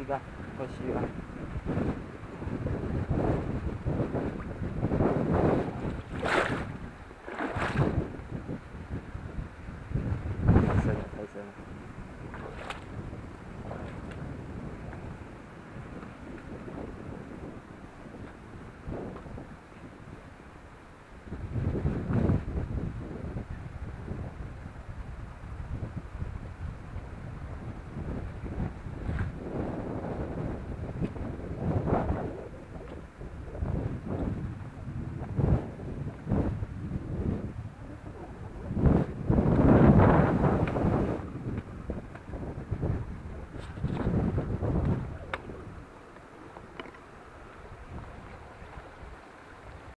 不洗了，不洗了。太深了，太深了。